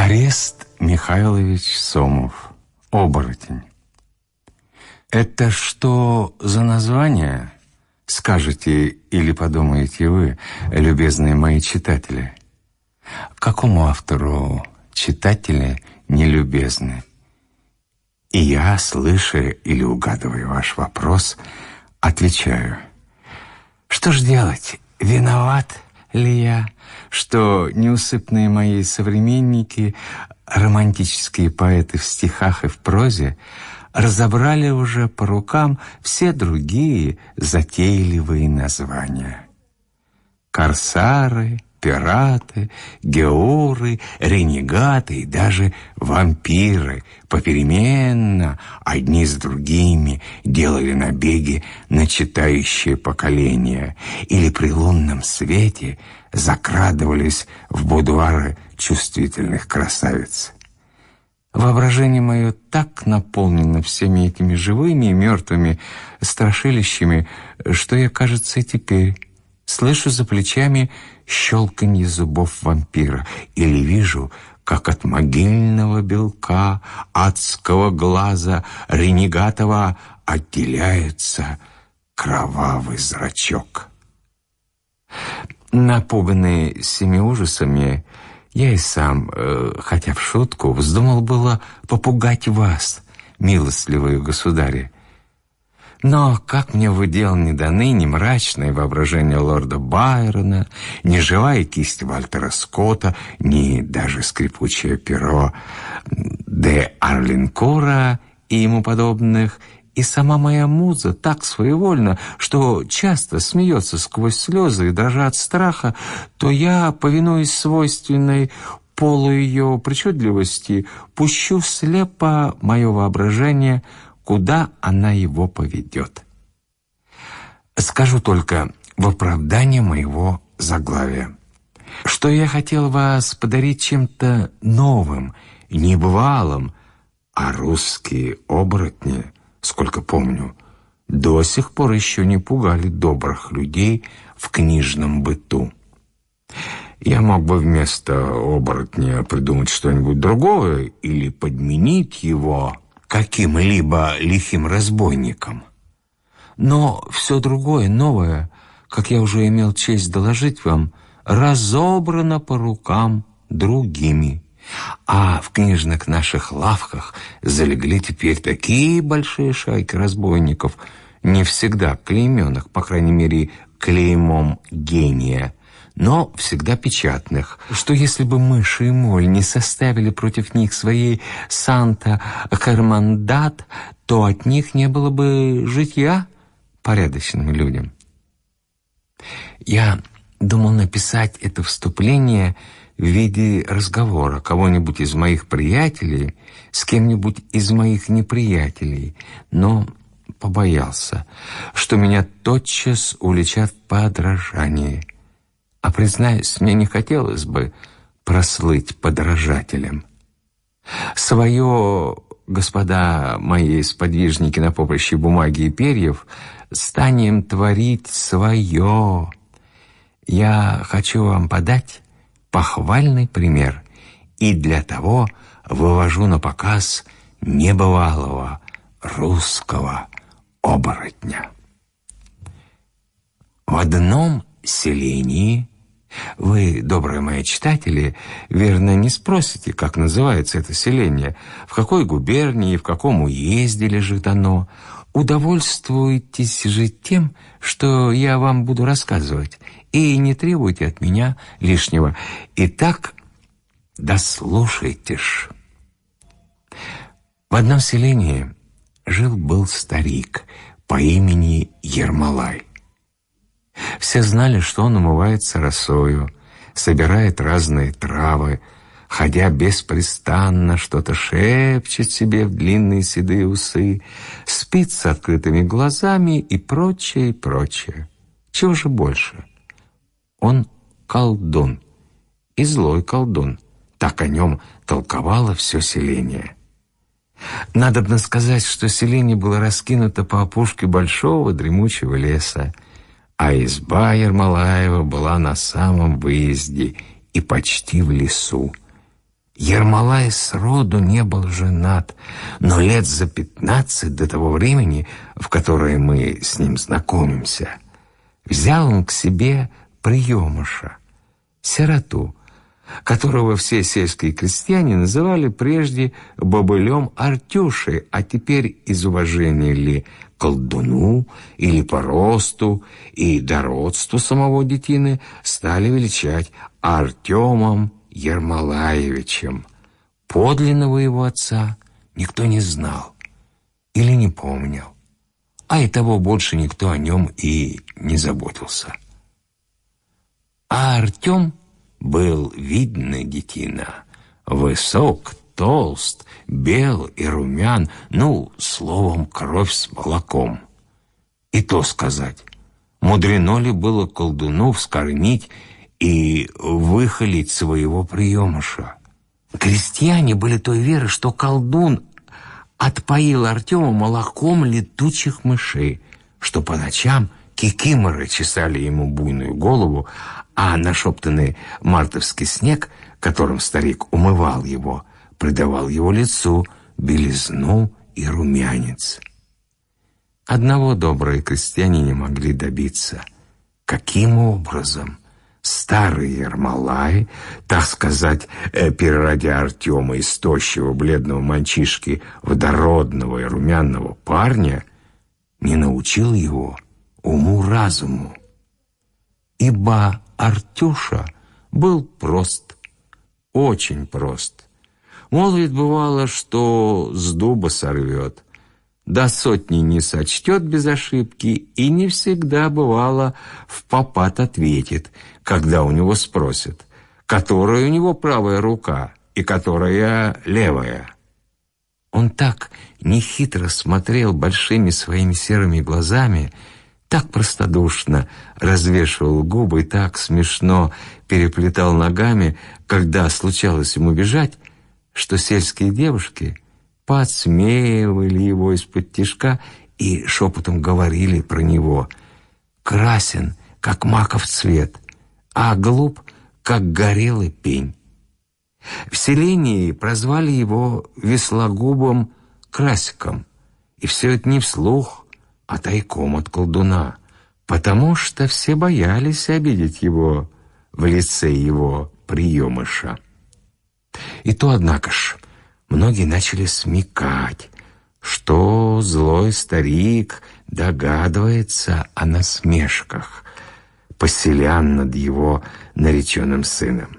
Арест Михайлович Сомов. Оборотень. Это что за название? Скажете или подумаете вы, любезные мои читатели? Какому автору читатели нелюбезны? И я, слыша или угадывая ваш вопрос, отвечаю. Что ж делать? Виноват ли я, что неусыпные мои современники, романтические поэты в стихах и в прозе, разобрали уже по рукам все другие затейливые названия. Корсары, пираты, геуры, ренегаты и даже вампиры попеременно, одни с другими, делали набеги на читающее поколение или при лунном свете закрадывались в будуары чувствительных красавиц. Воображение мое так наполнено всеми этими живыми и мертвыми страшилищами, что я, кажется, и теперь слышу за плечами щелканье зубов вампира или вижу, как от могильного белка адского глаза ренегатого отделяется кровавый зрачок. Напуганный семи ужасами, я и сам, э, хотя в шутку, вздумал было попугать вас, милостливые государи. Но как мне в удел не даны ни мрачное воображение лорда Байрона, ни живая кисть Вальтера Скотта, ни даже скрипучее перо де Арлинкора и ему подобных, и сама моя муза так своевольна, что часто смеется сквозь слезы и дрожа от страха, то я, повинуясь свойственной полу ее причудливости, пущу слепо мое воображение — куда она его поведет. Скажу только в оправдание моего заглавия, что я хотел вас подарить чем-то новым, небывалым, а русские оборотни, сколько помню, до сих пор еще не пугали добрых людей в книжном быту. Я мог бы вместо оборотня придумать что-нибудь другое или подменить его каким-либо лихим разбойником. Но все другое, новое, как я уже имел честь доложить вам, разобрано по рукам другими. А в книжных наших лавках залегли теперь такие большие шайки разбойников, не всегда клейменных, по крайней мере, клеймом гения – но всегда печатных, что если бы мыши и моль не составили против них своей Санта-Кармандат, то от них не было бы житья порядочным людям. Я думал написать это вступление в виде разговора кого-нибудь из моих приятелей с кем-нибудь из моих неприятелей, но побоялся, что меня тотчас уличат в подражании – а, признаюсь, мне не хотелось бы прослыть подражателем. Свое, господа мои сподвижники на поприще бумаги и перьев, станем творить свое. Я хочу вам подать похвальный пример, и для того вывожу на показ небывалого русского оборотня. В одном селении. Вы, добрые мои читатели, верно не спросите, как называется это селение, в какой губернии, в каком уезде лежит оно. Удовольствуйтесь же тем, что я вам буду рассказывать, и не требуйте от меня лишнего. Итак, дослушайте ж. В одном селении жил-был старик по имени Ермолай. Все знали, что он умывается росою, собирает разные травы, ходя беспрестанно, что-то шепчет себе в длинные седые усы, спит с открытыми глазами и прочее, и прочее. Чего же больше? Он колдун, и злой колдун. Так о нем толковало все селение. Надобно сказать, что селение было раскинуто по опушке большого дремучего леса, а изба Ермолаева была на самом выезде и почти в лесу. Ермолай сроду не был женат, но лет за пятнадцать до того времени, в которое мы с ним знакомимся, взял он к себе приемыша, сироту, которого все сельские крестьяне называли прежде бобылем Артюшей, а теперь из уважения ли колдуну или по росту и дородству самого детины стали величать Артемом Ермолаевичем. Подлинного его отца никто не знал или не помнил, а и того больше никто о нем и не заботился. А Артем был видный детина, высок, толст, бел и румян, ну, словом, кровь с молоком. И то сказать, мудрено ли было колдуну вскормить и выхолить своего приемыша. Крестьяне были той веры, что колдун отпоил Артема молоком летучих мышей, что по ночам кикиморы чесали ему буйную голову, а нашептанный мартовский снег, которым старик умывал его, придавал его лицу белизну и румянец. Одного добрые крестьяне не могли добиться. Каким образом старый Ермолай, так сказать, э, переродя Артема из тощего бледного мальчишки в дородного и румяного парня, не научил его уму-разуму. Ибо Артюша был прост, очень прост. Молвит бывало, что с дуба сорвет, до сотни не сочтет без ошибки и не всегда бывало в попад ответит, когда у него спросят, которая у него правая рука и которая левая. Он так нехитро смотрел большими своими серыми глазами, так простодушно развешивал губы, так смешно переплетал ногами, когда случалось ему бежать, что сельские девушки подсмеивали его из-под тишка и шепотом говорили про него «красен, как маков цвет», а глуп, как горелый пень. В селении прозвали его веслогубом Красиком, и все это не вслух, а тайком от колдуна, потому что все боялись обидеть его в лице его приемыша. И то, однако ж, многие начали смекать, что злой старик догадывается о насмешках, поселян над его нареченным сыном.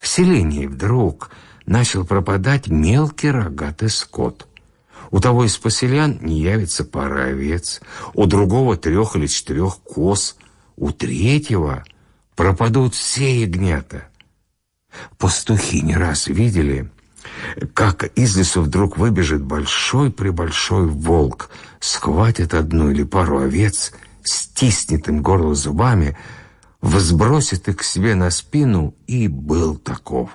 В селении вдруг начал пропадать мелкий рогатый скот. У того из поселян не явится пара овец, у другого трех или четырех коз, у третьего пропадут все ягнята. Пастухи не раз видели, как из лесу вдруг выбежит большой-пребольшой волк, схватит одну или пару овец — стиснет им горло зубами, возбросит их к себе на спину и был таков.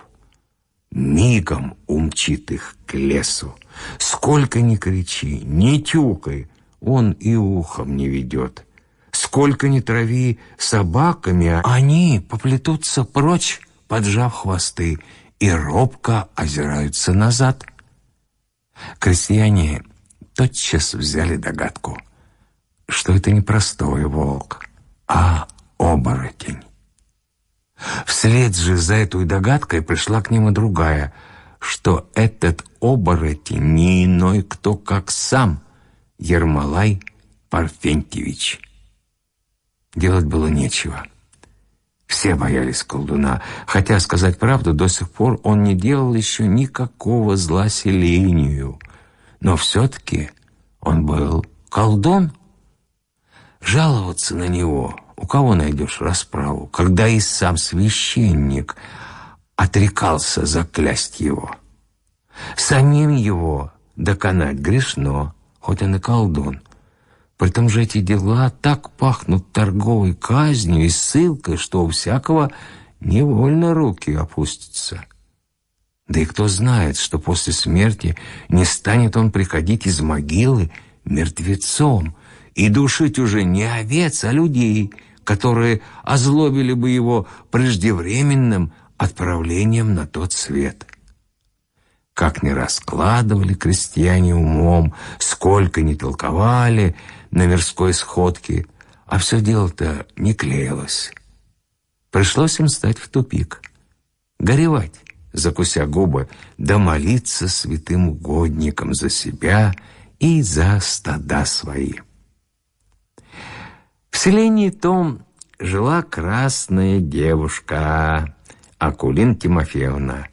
Мигом умчит их к лесу. Сколько ни кричи, ни тюкай, он и ухом не ведет. Сколько ни трави собаками, они поплетутся прочь, поджав хвосты, и робко озираются назад. Крестьяне тотчас взяли догадку — что это не простой волк, а оборотень. Вслед же за этой догадкой пришла к нему другая, что этот оборотень не иной кто, как сам Ермолай Парфентьевич. Делать было нечего. Все боялись колдуна, хотя, сказать правду, до сих пор он не делал еще никакого зла селению. Но все-таки он был колдун. Жаловаться на него у кого найдешь расправу, когда и сам священник отрекался заклясть его. Самим его доконать грешно, хоть он и колдун. Притом же эти дела так пахнут торговой казнью и ссылкой, что у всякого невольно руки опустятся. Да и кто знает, что после смерти не станет он приходить из могилы мертвецом, и душить уже не овец, а людей, которые озлобили бы его преждевременным отправлением на тот свет. Как не раскладывали крестьяне умом, сколько не толковали на мирской сходке, а все дело-то не клеилось. Пришлось им стать в тупик. Горевать, закуся губы, да молиться святым угодникам за себя и за стада свои. В селении том жила красная девушка, Акулин Тимофеевна.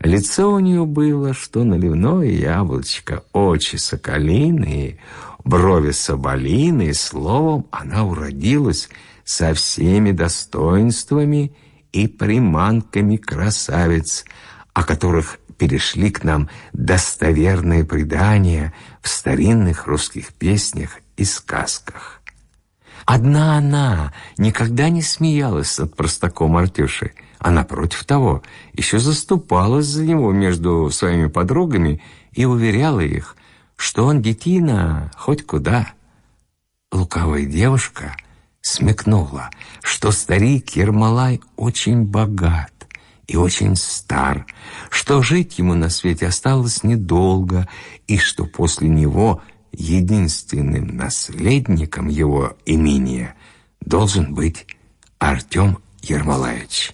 Лицо у нее было, что наливное яблочко, очи соколиные, брови соболиные, словом, она уродилась со всеми достоинствами и приманками красавиц, о которых перешли к нам достоверные предания в старинных русских песнях и сказках. Одна она никогда не смеялась над простаком Артюшей, а напротив того, еще заступалась за него между своими подругами и уверяла их, что он детина хоть куда. Лукавая девушка смекнула, что старик Ермолай очень богат и очень стар, что жить ему на свете осталось недолго, и что после него единственным наследником его имения должен быть Артем Ермолаевич.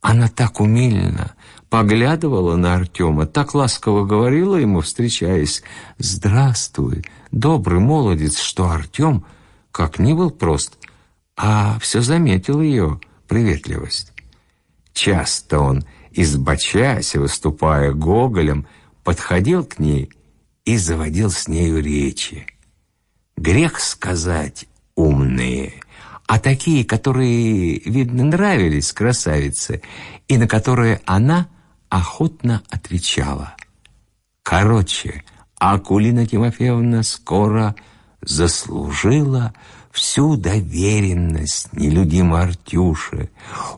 Она так умильно поглядывала на Артема, так ласково говорила ему, встречаясь, «Здравствуй, добрый молодец», что Артем, как ни был прост, а все заметил ее приветливость. Часто он, избочась, выступая гоголем, подходил к ней и заводил с нею речи. Грех сказать умные, а такие, которые, видно, нравились красавице, и на которые она охотно отвечала. Короче, Акулина Тимофеевна скоро заслужила всю доверенность нелюдимой Артюши.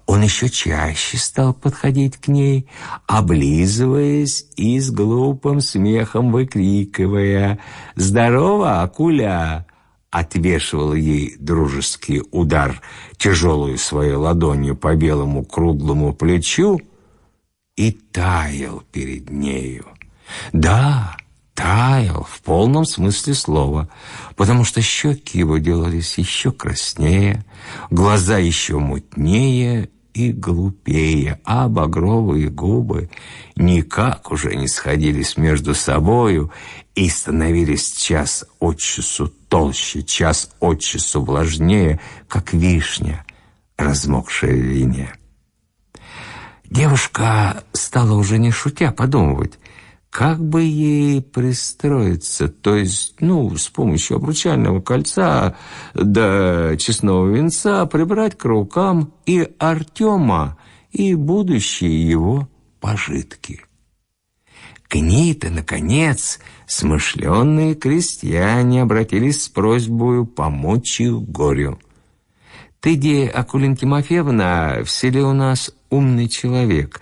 Он еще чаще стал подходить к ней, облизываясь и с глупым смехом выкрикивая «Здорово, Акуля!» отвешивал ей дружеский удар тяжелую своей ладонью по белому круглому плечу и таял перед нею. Да, таял в полном смысле слова, потому что щеки его делались еще краснее, глаза еще мутнее и глупее, а багровые губы никак уже не сходились между собою и становились час от часу толще, час от часу влажнее, как вишня, размокшая вине. Девушка стала уже не шутя подумывать, как бы ей пристроиться, то есть, ну, с помощью обручального кольца до честного венца прибрать к рукам и Артема, и будущие его пожитки. К ней-то, наконец, смышленные крестьяне обратились с просьбой помочь их горю. «Ты, где, Акулин Тимофеевна, в селе у нас умный человек,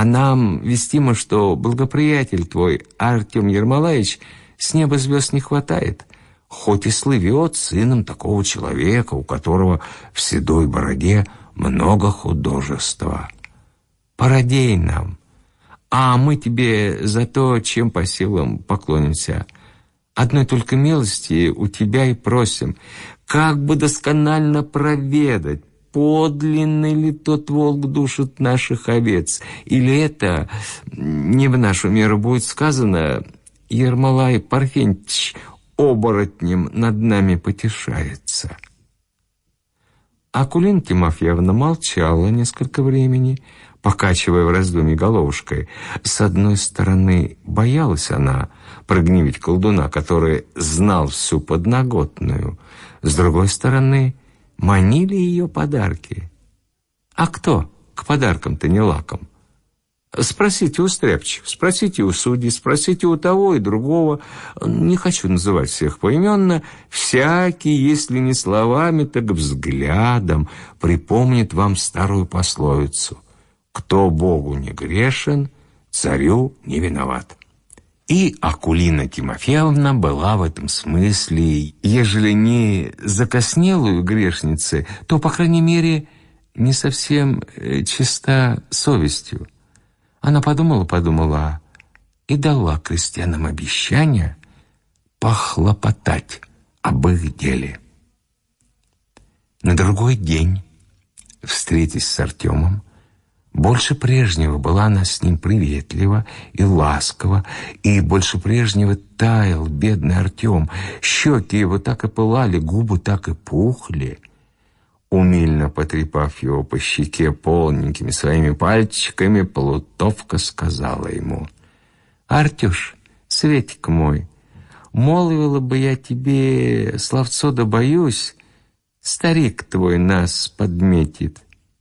а нам вестимо, что благоприятель твой, Артем Ермолаевич, с неба звезд не хватает, хоть и слывет сыном такого человека, у которого в седой бороде много художества. Породей нам, а мы тебе за то, чем по силам поклонимся. Одной только милости у тебя и просим, как бы досконально проведать, подлинный ли тот волк душит наших овец, или это, не в нашу меру будет сказано, Ермолай Парфентьевич оборотнем над нами потешается. Акулин Тимофеевна молчала несколько времени, покачивая в раздумье головушкой. С одной стороны, боялась она прогневить колдуна, который знал всю подноготную. С другой стороны, манили ее подарки. А кто к подаркам-то не лаком? Спросите у стряпчих, спросите у судей, спросите у того и другого. Не хочу называть всех поименно. Всякий, если не словами, так взглядом, припомнит вам старую пословицу. Кто Богу не грешен, царю не виноват. И Акулина Тимофеевна была в этом смысле, ежели не закоснелую грешницы, то, по крайней мере, не совсем э, чиста совестью. Она подумала-подумала, и дала крестьянам обещание похлопотать об их деле. На другой день, встретясь с Артемом, больше прежнего была она с ним приветлива и ласкова, и больше прежнего таял бедный Артем. Щеки его так и пылали, губы так и пухли. Умильно потрепав его по щеке полненькими своими пальчиками, Плутовка сказала ему, «Артюш, Светик мой, молвила бы я тебе, словцо да боюсь, старик твой нас подметит.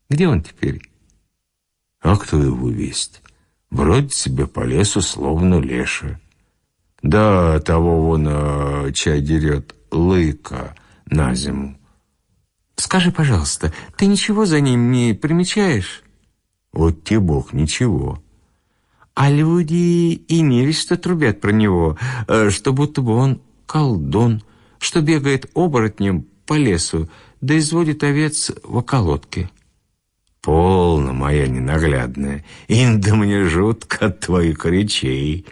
Где он теперь?» А кто его весть? Вроде себе по лесу, словно леша. Да того вон а, чай дерет лыка на зиму. Скажи, пожалуйста, ты ничего за ним не примечаешь? Вот тебе бог, ничего. А люди и невеста трубят про него, э, что будто бы он колдун, что бегает оборотнем по лесу, да изводит овец в околотке. Полно, моя ненаглядная, инда мне жутко от твоих речей.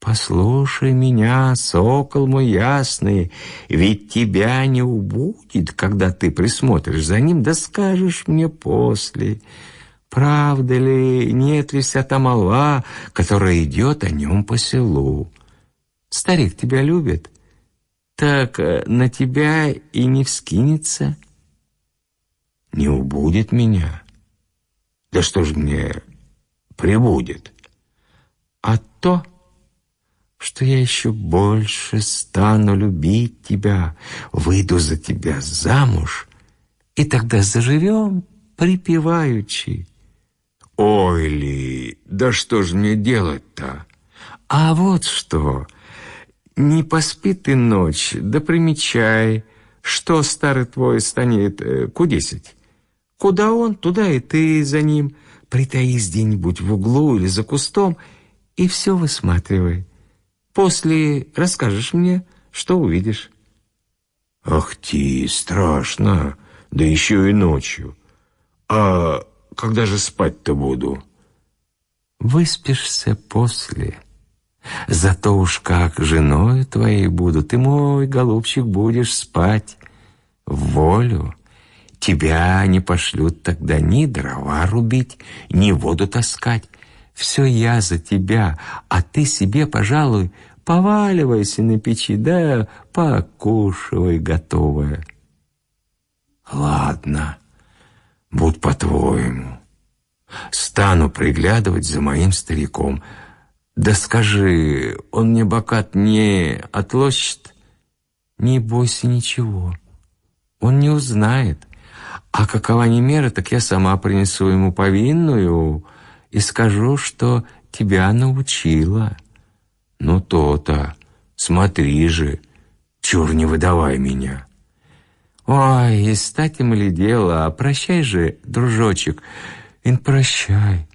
Послушай меня, сокол мой ясный, ведь тебя не убудет, когда ты присмотришь за ним, да скажешь мне после. Правда ли, нет ли вся та молва, которая идет о нем по селу? Старик тебя любит, так э, на тебя и не вскинется — не убудет меня. Да что ж мне прибудет? А то, что я еще больше стану любить тебя, выйду за тебя замуж, и тогда заживем припеваючи. Ой ли, да что ж мне делать-то? А вот что, не поспи ты ночь, да примечай, что старый твой станет э, кудесить. Куда он, туда и ты за ним. Притаись где-нибудь в углу или за кустом и все высматривай. После расскажешь мне, что увидишь. Ах ты, страшно, да еще и ночью. А когда же спать-то буду? Выспишься после. Зато уж как женой твоей буду, ты, мой голубчик, будешь спать в волю. Тебя не пошлют тогда ни дрова рубить, ни воду таскать. Все я за тебя, а ты себе, пожалуй, поваливайся на печи, да покушивай готовое. Ладно, будь по-твоему. Стану приглядывать за моим стариком. Да скажи, он мне бокат не отлощит? Не бойся ничего, он не узнает. А какова не мера, так я сама принесу ему повинную и скажу, что тебя научила. Ну то-то, смотри же, чур не выдавай меня. Ой, и стать им ли дело, прощай же, дружочек, ин прощай,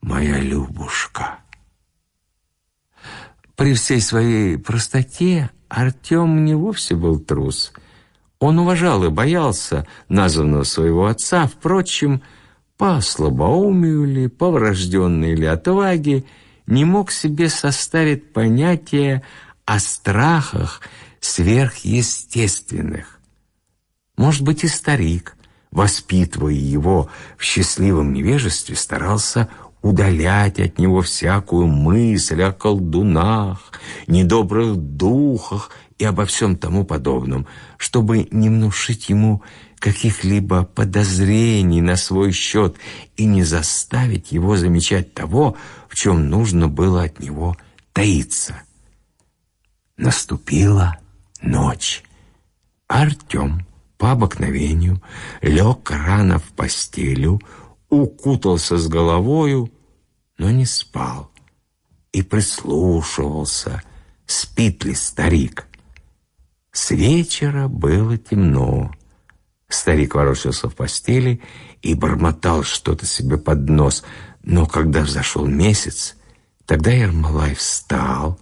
моя Любушка. При всей своей простоте Артем не вовсе был трус — он уважал и боялся названного своего отца, впрочем, по слабоумию ли, по врожденной ли отваге, не мог себе составить понятие о страхах сверхъестественных. Может быть, и старик, воспитывая его в счастливом невежестве, старался удалять от него всякую мысль о колдунах, недобрых духах и обо всем тому подобном, чтобы не внушить ему каких-либо подозрений на свой счет и не заставить его замечать того, в чем нужно было от него таиться. Наступила ночь. Артем по обыкновению лег рано в постелю, укутался с головою, но не спал и прислушивался, спит ли старик. С вечера было темно. Старик ворочался в постели и бормотал что-то себе под нос. Но когда взошел месяц, тогда Ермолай встал,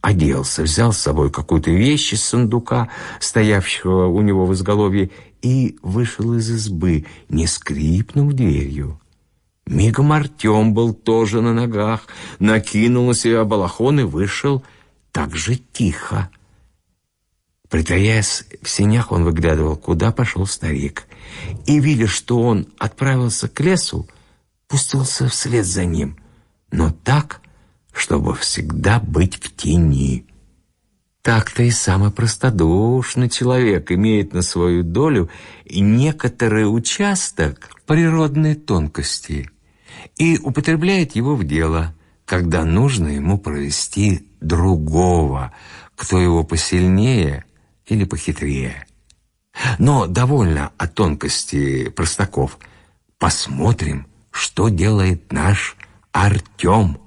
оделся, взял с собой какую-то вещь из сундука, стоявшего у него в изголовье, и вышел из избы, не скрипнув дверью. Мигом Артем был тоже на ногах, накинул на себя балахон и вышел так же тихо. Притаясь в сенях, он выглядывал, куда пошел старик. И, видя, что он отправился к лесу, пустился вслед за ним, но так, чтобы всегда быть в тени. Так-то и самый простодушный человек имеет на свою долю некоторый участок природной тонкости и употребляет его в дело, когда нужно ему провести другого, кто его посильнее или похитрее. Но довольно о тонкости простаков. Посмотрим, что делает наш Артем.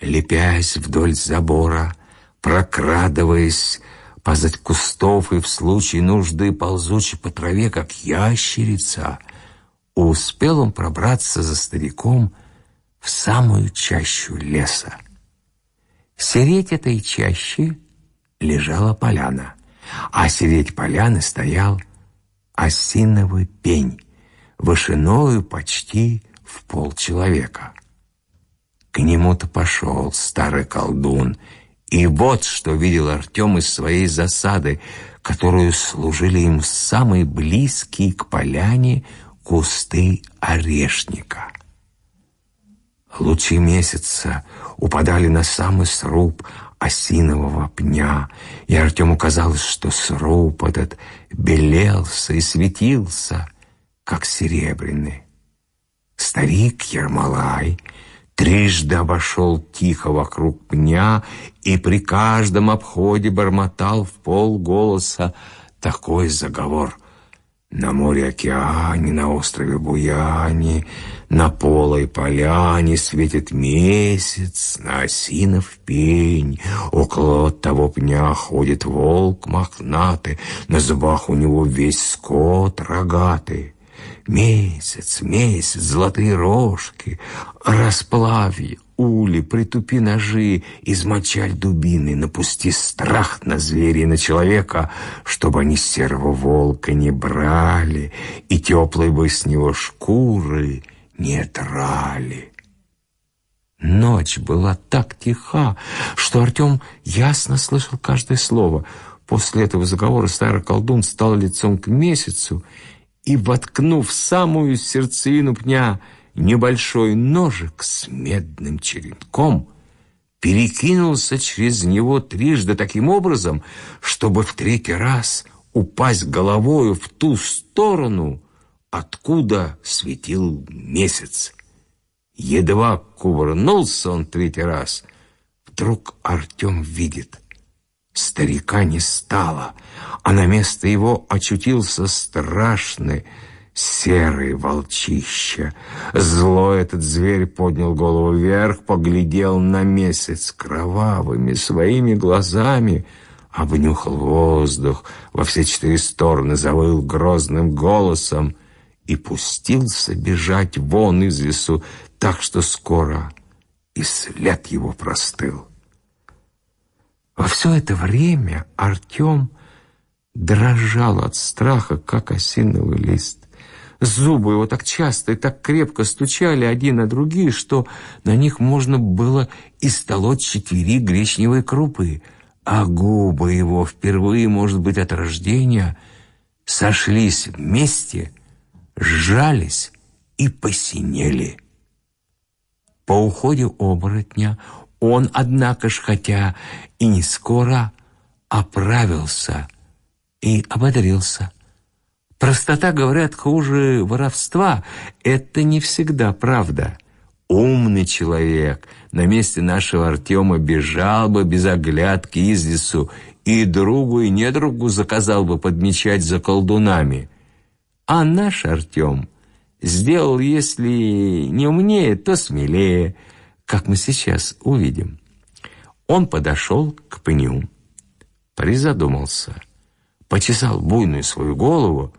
Лепясь вдоль забора, прокрадываясь позать кустов и в случае нужды ползучи по траве, как ящерица, успел он пробраться за стариком в самую чащу леса. Сереть этой чащи лежала поляна, а сереть поляны стоял осиновый пень, вышиною почти в полчеловека. К нему-то пошел старый колдун — и вот что видел Артем из своей засады, которую служили им самые близкие к поляне кусты орешника. Лучи месяца упадали на самый сруб осинового пня, и Артему казалось, что сруб этот белелся и светился, как серебряный. Старик Ермолай — трижды обошел тихо вокруг пня и при каждом обходе бормотал в полголоса такой заговор. На море-океане, на острове Буяне, на полой поляне светит месяц, на осинов пень. Около того пня ходит волк мохнатый, на зубах у него весь скот рогатый. Месяц, месяц, золотые рожки, расплави, ули, притупи ножи, измочаль дубины, напусти страх на зверя и на человека, чтобы они серого волка не брали и теплой бы с него шкуры не драли. Ночь была так тиха, что Артем ясно слышал каждое слово. После этого заговора старый колдун стал лицом к месяцу и, воткнув самую сердцевину пня небольшой ножик с медным черенком, перекинулся через него трижды таким образом, чтобы в третий раз упасть головою в ту сторону, откуда светил месяц. Едва кувырнулся он третий раз, вдруг Артем видит — Старика не стало, а на место его очутился страшный серый волчище. Злой этот зверь поднял голову вверх, поглядел на месяц кровавыми своими глазами, обнюхал воздух, во все четыре стороны завыл грозным голосом и пустился бежать вон из лесу, так что скоро и след его простыл. Во все это время Артем дрожал от страха, как осиновый лист. Зубы его так часто и так крепко стучали один на другие, что на них можно было истолоть четыре гречневой крупы, а губы его впервые, может быть, от рождения сошлись вместе, сжались и посинели. По уходе оборотня он, однако ж, хотя и не скоро, оправился и ободрился. Простота, говорят, хуже воровства. Это не всегда правда. Умный человек на месте нашего Артема бежал бы без оглядки из лесу и другу и недругу заказал бы подмечать за колдунами. А наш Артем сделал, если не умнее, то смелее – как мы сейчас увидим. Он подошел к пню, призадумался, почесал буйную свою голову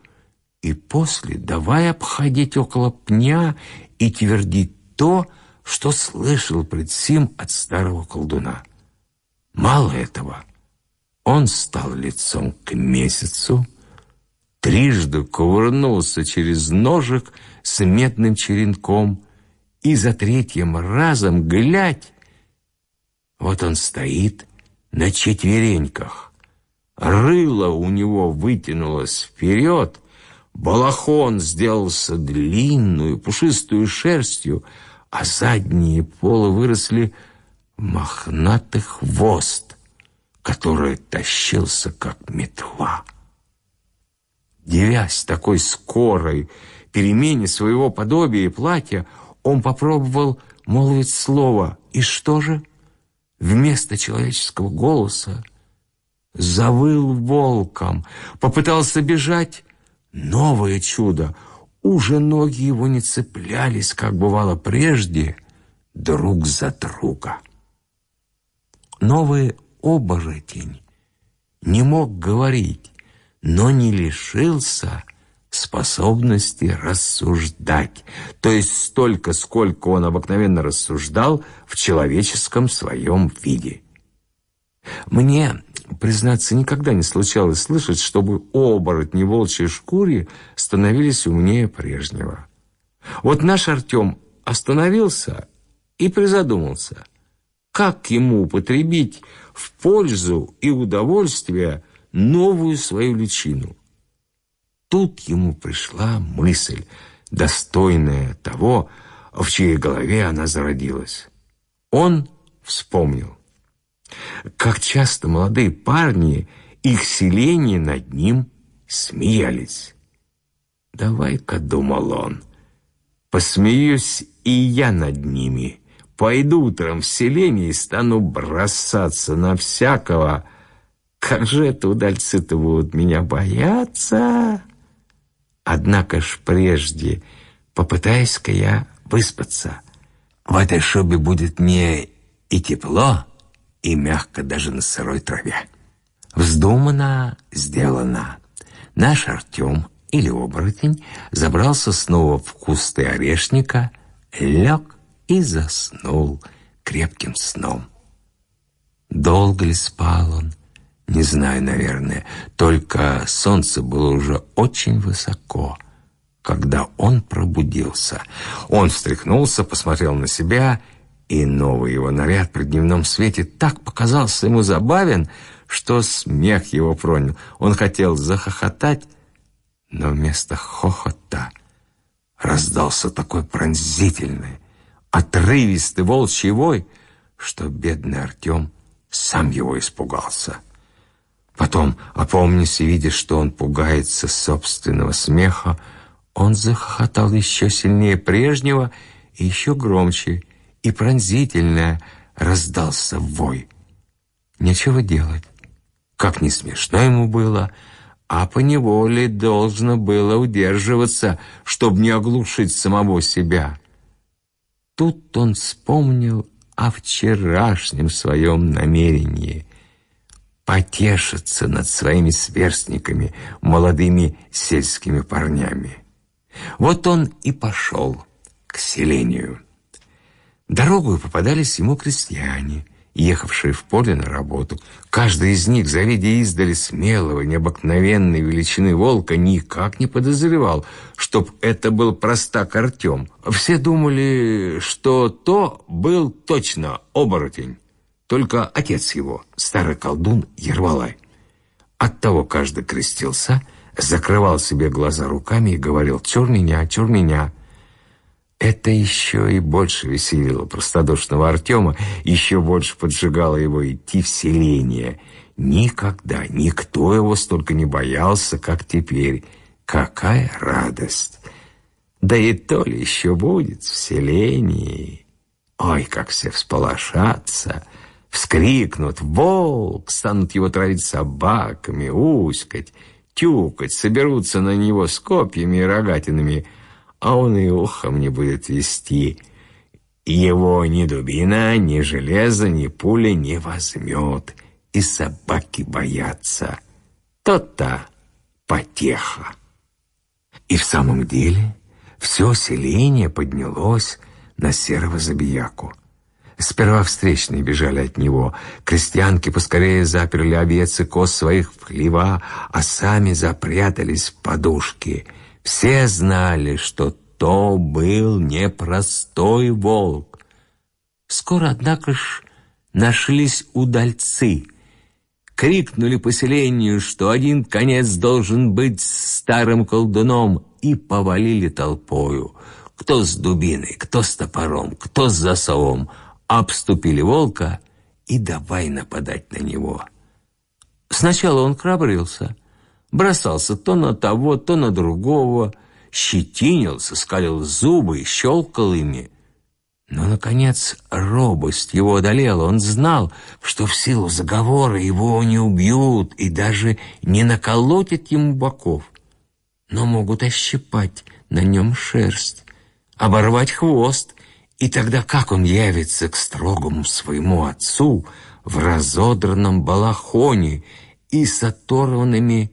и после давай обходить около пня и твердить то, что слышал пред сим от старого колдуна. Мало этого, он стал лицом к месяцу, трижды кувырнулся через ножик с медным черенком, и за третьим разом, глядь, вот он стоит на четвереньках. Рыло у него вытянулось вперед, балахон сделался длинную, пушистую шерстью, а задние полы выросли мохнатый хвост, который тащился, как метла. Девясь такой скорой перемене своего подобия и платья, он попробовал молвить слово. И что же? Вместо человеческого голоса завыл волком, попытался бежать. Новое чудо! Уже ноги его не цеплялись, как бывало прежде, друг за друга. Новый оборотень не мог говорить, но не лишился способности рассуждать, то есть столько, сколько он обыкновенно рассуждал в человеческом своем виде. Мне, признаться, никогда не случалось слышать, чтобы оборотни волчьей шкуре становились умнее прежнего. Вот наш Артем остановился и призадумался, как ему употребить в пользу и удовольствие новую свою личину – тут ему пришла мысль, достойная того, в чьей голове она зародилась. Он вспомнил, как часто молодые парни их селения над ним смеялись. «Давай-ка», — думал он, — «посмеюсь и я над ними. Пойду утром в селение и стану бросаться на всякого. Как же это удальцы-то будут меня бояться?» Однако ж прежде попытаюсь-ка я выспаться. В этой шубе будет мне и тепло, и мягко даже на сырой траве. Вздумано, сделано. Наш Артем или оборотень забрался снова в кусты орешника, лег и заснул крепким сном. Долго ли спал он? Не знаю, наверное. Только солнце было уже очень высоко, когда он пробудился. Он встряхнулся, посмотрел на себя, и новый его наряд при дневном свете так показался ему забавен, что смех его пронял. Он хотел захохотать, но вместо хохота раздался такой пронзительный, отрывистый волчий вой, что бедный Артем сам его испугался. Потом, опомнись и видя, что он пугается собственного смеха, он захохотал еще сильнее прежнего и еще громче, и пронзительно раздался вой. Нечего делать. Как не смешно ему было, а поневоле должно было удерживаться, чтобы не оглушить самого себя. Тут он вспомнил о вчерашнем своем намерении — потешиться над своими сверстниками, молодыми сельскими парнями. Вот он и пошел к селению. Дорогою попадались ему крестьяне, ехавшие в поле на работу. Каждый из них, завидя издали смелого, необыкновенной величины волка, никак не подозревал, чтоб это был простак Артем. Все думали, что то был точно оборотень. Только отец его, старый колдун Ервалай. Оттого каждый крестился, закрывал себе глаза руками и говорил «Чур меня, чур меня». Это еще и больше веселило простодушного Артема, еще больше поджигало его идти в селение. Никогда никто его столько не боялся, как теперь. Какая радость! Да и то ли еще будет в селении. Ой, как все всполошатся! Вскрикнут «Волк!», станут его травить собаками, ускать, тюкать, соберутся на него с копьями и рогатинами, а он и ухом не будет вести. Его ни дубина, ни железо, ни пуля не возьмет, и собаки боятся. Тот-то потеха. И в самом деле все селение поднялось на серого забияку. Сперва встречные бежали от него. Крестьянки поскорее заперли овец и коз своих в хлева, а сами запрятались в подушки. Все знали, что то был непростой волк. Скоро, однако ж, нашлись удальцы. Крикнули поселению, что один конец должен быть старым колдуном, и повалили толпою. Кто с дубиной, кто с топором, кто с засовом. Обступили волка и давай нападать на него. Сначала он храбрился, бросался то на того, то на другого, щетинился, скалил зубы щелкал ими. Но, наконец, робость его одолела. Он знал, что в силу заговора его не убьют и даже не наколотят ему боков, но могут ощипать на нем шерсть, оборвать хвост, и тогда как он явится к строгому своему отцу в разодранном балахоне и с оторванными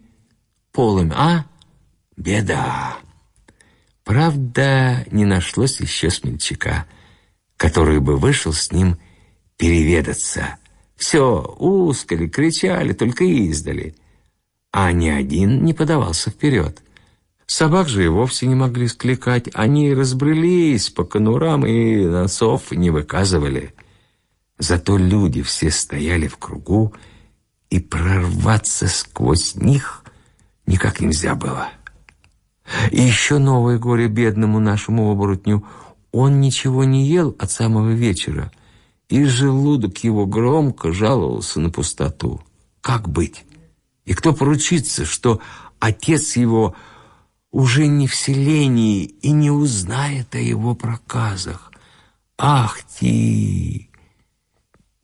полами, а? Беда! Правда, не нашлось еще смельчака — который бы вышел с ним переведаться. Все, ускали, кричали, только издали. А ни один не подавался вперед. Собак же и вовсе не могли скликать. Они разбрелись по конурам и носов не выказывали. Зато люди все стояли в кругу, и прорваться сквозь них никак нельзя было. И еще новое горе бедному нашему оборотню — он ничего не ел от самого вечера, и желудок его громко жаловался на пустоту. Как быть? И кто поручится, что отец его уже не в селении и не узнает о его проказах? Ах ты!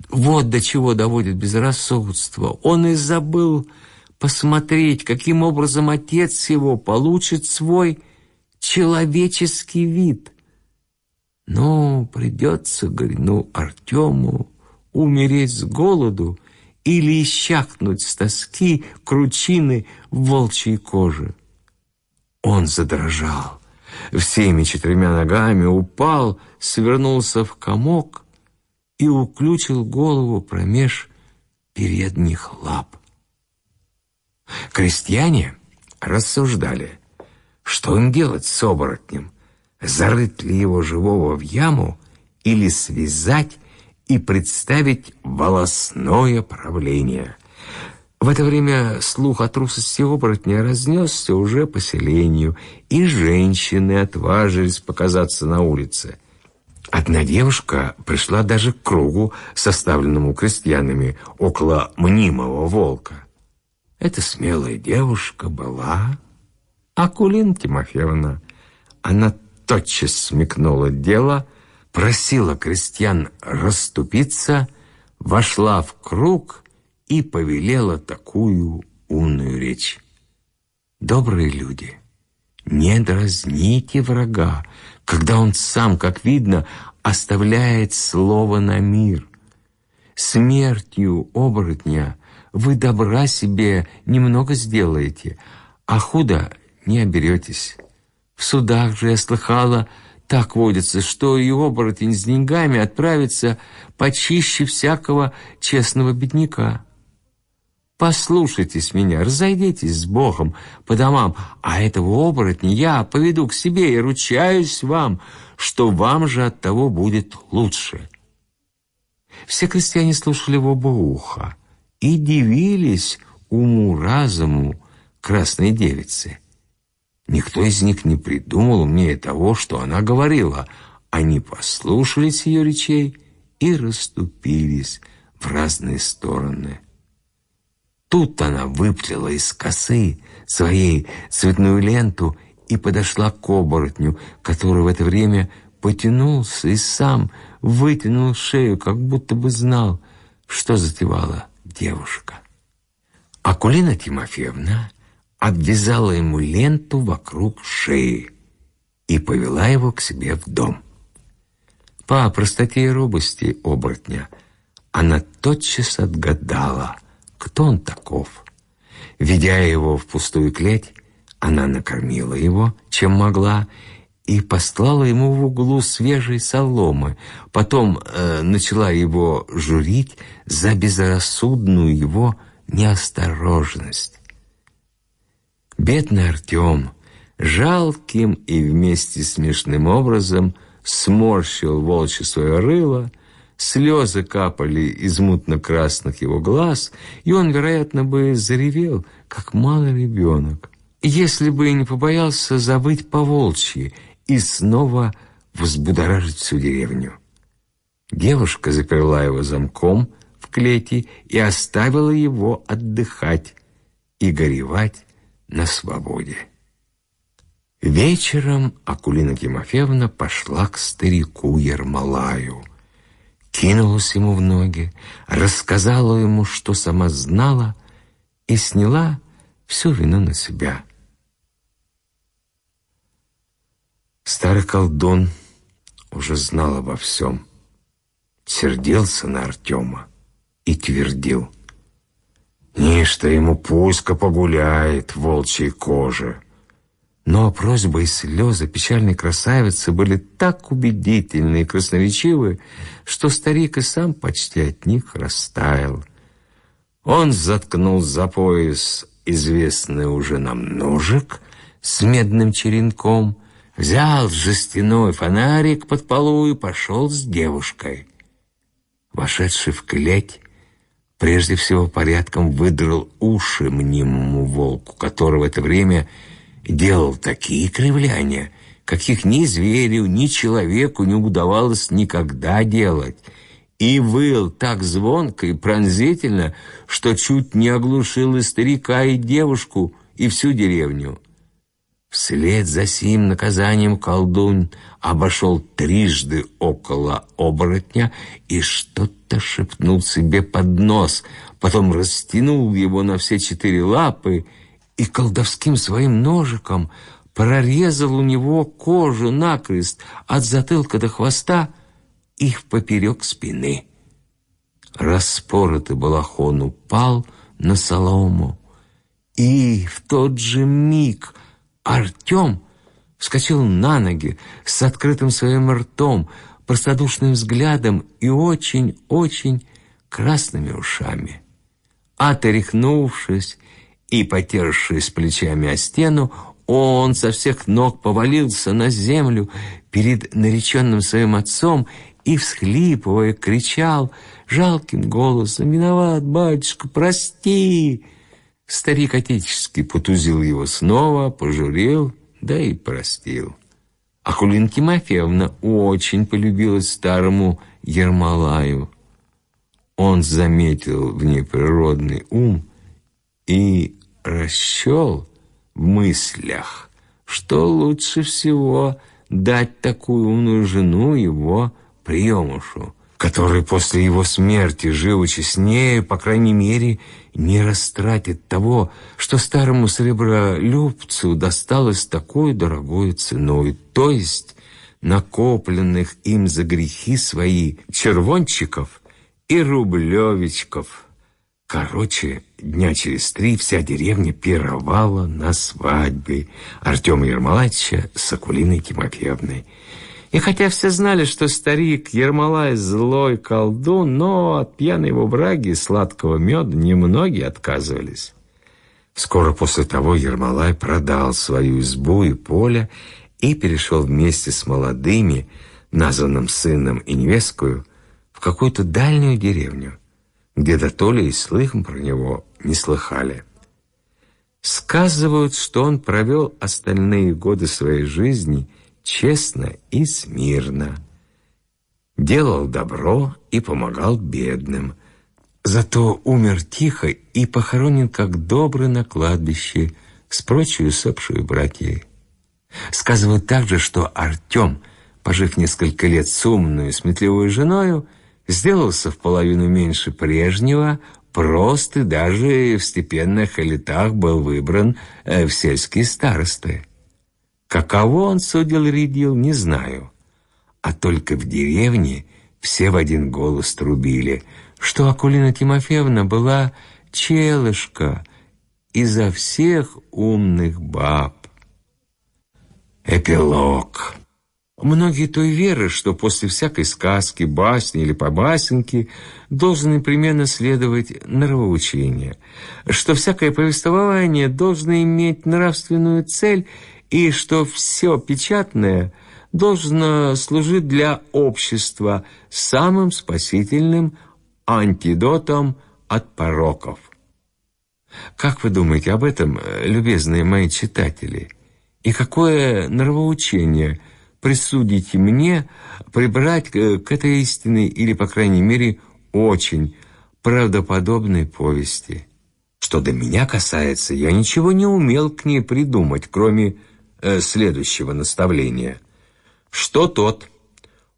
Вот до чего доводит безрассудство. Он и забыл посмотреть, каким образом отец его получит свой человеческий вид – но придется, говорю, Артему умереть с голоду или исчахнуть с тоски кручины волчьей кожи. Он задрожал, всеми четырьмя ногами упал, свернулся в комок и уключил голову промеж передних лап. Крестьяне рассуждали, что им делать с оборотнем – зарыть ли его живого в яму или связать и представить волосное правление. В это время слух о трусости оборотня разнесся уже по селению, и женщины отважились показаться на улице. Одна девушка пришла даже к кругу, составленному крестьянами, около мнимого волка. Эта смелая девушка была Акулина Тимофеевна. Она тотчас смекнула дело, просила крестьян расступиться, вошла в круг и повелела такую умную речь. «Добрые люди, не дразните врага, когда он сам, как видно, оставляет слово на мир. Смертью оборотня вы добра себе немного сделаете, а худо не оберетесь». В судах же я слыхала, так водится, что и оборотень с деньгами отправится почище всякого честного бедняка. Послушайтесь меня, разойдитесь с Богом по домам, а этого оборотня я поведу к себе и ручаюсь вам, что вам же от того будет лучше». Все крестьяне слушали в оба уха и дивились уму-разуму красной девицы. Никто из них не придумал мне того, что она говорила. Они послушались ее речей и расступились в разные стороны. Тут она выплела из косы своей цветную ленту и подошла к оборотню, который в это время потянулся и сам вытянул шею, как будто бы знал, что затевала девушка. Акулина Тимофеевна обвязала ему ленту вокруг шеи и повела его к себе в дом. По простоте и робости оборотня она тотчас отгадала, кто он таков. Ведя его в пустую клеть, она накормила его, чем могла, и послала ему в углу свежей соломы. Потом э, начала его журить за безрассудную его неосторожность. Бедный Артем жалким и вместе смешным образом сморщил волчье свое рыло, слезы капали из мутно-красных его глаз, и он, вероятно, бы заревел, как малый ребенок, если бы не побоялся забыть по-волчьи и снова взбудоражить всю деревню. Девушка заперла его замком в клете и оставила его отдыхать и горевать на свободе. Вечером Акулина Тимофеевна пошла к старику Ермолаю, кинулась ему в ноги, рассказала ему, что сама знала, и сняла всю вину на себя. Старый колдун уже знал обо всем, сердился на Артема и твердил. Ничто ему пуська погуляет в волчьей коже. Но просьбы и слезы печальной красавицы были так убедительны и красноречивы, что старик и сам почти от них растаял. Он заткнул за пояс известный уже нам ножик с медным черенком, взял жестяной фонарик под полу и пошел с девушкой. Вошедший в клеть, прежде всего порядком выдрал уши мнимому волку, который в это время делал такие кривляния, каких ни зверю, ни человеку не удавалось никогда делать, и выл так звонко и пронзительно, что чуть не оглушил и старика, и девушку, и всю деревню. Вслед за сим наказанием колдун обошел трижды около оборотня и что-то шепнул себе под нос, потом растянул его на все четыре лапы и колдовским своим ножиком прорезал у него кожу накрест от затылка до хвоста и поперек спины. Распоротый балахон упал на солому, и в тот же миг Артем вскочил на ноги с открытым своим ртом, простодушным взглядом и очень-очень красными ушами. Отряхнувшись и, потершись плечами о стену, он со всех ног повалился на землю перед нареченным своим отцом и, всхлипывая, кричал жалким голосом «Виноват, батюшка, прости!» Старик отечески потузил его снова, пожурил, да и простил. Акулина Тимофеевна очень полюбилась старому Ермолаю. Он заметил в ней природный ум и расчел в мыслях, что лучше всего дать такую умную жену его приемушу, который после его смерти, живучи с нею, по крайней мере, не растратит того, что старому сребролюбцу досталось такой дорогой ценой, то есть накопленных им за грехи свои червончиков и рублевичков. Короче, дня через три вся деревня пировала на свадьбе Артема Ермолаевича с Акулиной Тимофеевной. И хотя все знали, что старик Ермолай злой колдун, но от пьяной его браги и сладкого меда немногие отказывались. Скоро после того Ермолай продал свою избу и поле и перешел вместе с молодыми, названным сыном и невесткою, в какую-то дальнюю деревню где до то ли и слыхом про него не слыхали. Сказывают, что он провел остальные годы своей жизни честно и смирно. Делал добро и помогал бедным. Зато умер тихо и похоронен как добрый на кладбище с прочей усопшей братьей. Сказывают также, что Артем, пожив несколько лет с и сметливой женою, сделался в половину меньше прежнего, прост и даже в степенных элитах был выбран э, в сельские старосты. Каково он судил-рядил, не знаю. А только в деревне все в один голос трубили, что Акулина Тимофеевна была челышка изо всех умных баб. Эпилог. Многие той веры, что после всякой сказки, басни или побасенки должен непременно следовать нравоучение, что всякое повествование должно иметь нравственную цель и что все печатное должно служить для общества самым спасительным антидотом от пороков. Как вы думаете об этом, любезные мои читатели? И какое нравоучение присудите мне прибрать к этой истинной или, по крайней мере, очень правдоподобной повести? Что до меня касается, я ничего не умел к ней придумать, кроме э, следующего наставления. Что тот,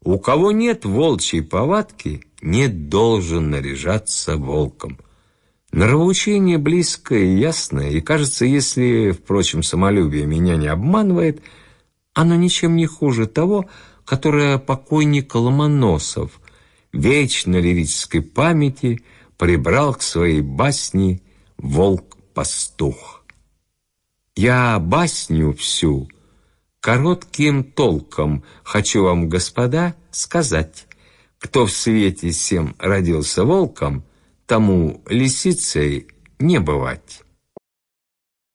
у кого нет волчьей повадки, не должен наряжаться волком – Нравоучение близкое и ясное, и кажется, если, впрочем, самолюбие меня не обманывает, оно ничем не хуже того, которое покойник Ломоносов, вечно лирической памяти, прибрал к своей басне «Волк-пастух». Я басню всю коротким толком хочу вам, господа, сказать, кто в свете всем родился волком – тому лисицей не бывать.